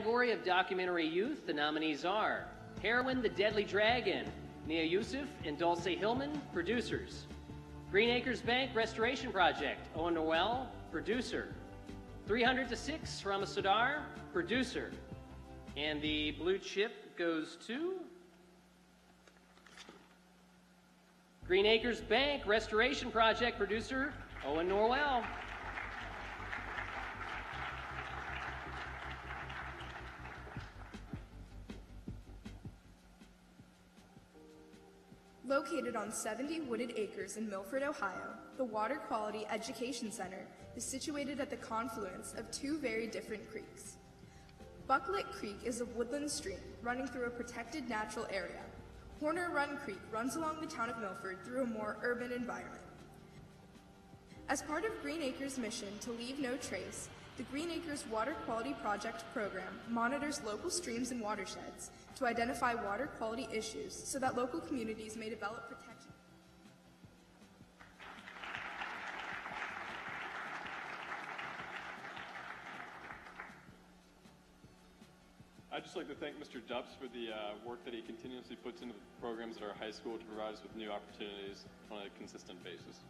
category of documentary youth, the nominees are Heroin the Deadly Dragon, Nia Yusuf and Dulce Hillman, producers. Greenacres Bank Restoration Project, Owen Noel, producer. 300 to 6, Rama Sudar, producer. And the blue chip goes to Greenacres Bank Restoration Project, producer Owen Norwell. Located on 70 wooded acres in Milford, Ohio, the Water Quality Education Center is situated at the confluence of two very different creeks. Bucklet Creek is a woodland stream running through a protected natural area. Horner Run Creek runs along the town of Milford through a more urban environment. As part of Greenacres' mission to leave no trace, the Greenacres Water Quality Project program monitors local streams and watersheds to identify water quality issues so that local communities may develop protection. I'd just like to thank Mr. Dubs for the uh, work that he continuously puts into the programs at our high school to provide us with new opportunities on a consistent basis.